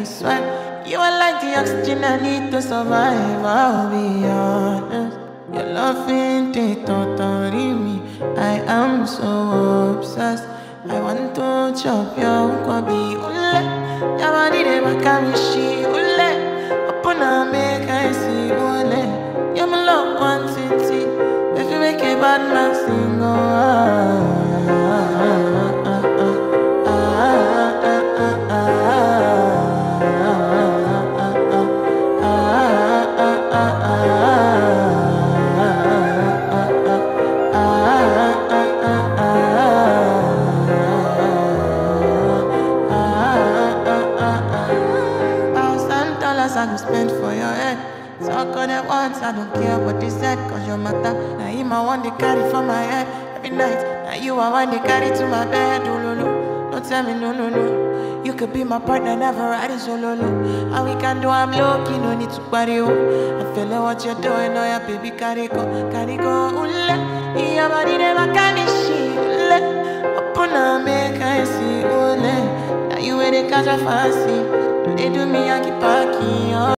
I swear, you are like the oxygen I need to survive. I'll be honest. Your love ain't totally me. I am so obsessed. I want to chop your nkwobi ule. Your body de makamishi ule. Open up, make I see ule. You're my love nwantiti. If you make a bad man sing, oh, ah. Dollars I go spend for your head. Talk on it once, I don't care what they said, cause your matter. Now him I want to carry for my head every night. Now you I want to carry to my bed. Oh, no, no. Don't tell me no, no, no. You could be my partner, never ride it solo. And we can do I'm low key, no need to party. Oh. I feel like what you're doing, oh yeah, baby, carry go, carry go. Ule, yeah, body never can be. Ule, open up, make I see. Ule, now you where they catch a fancy. They do me, I keep parking. Oh.